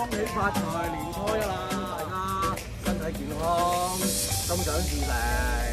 恭喜发财年初一啦大家身体健康心想事成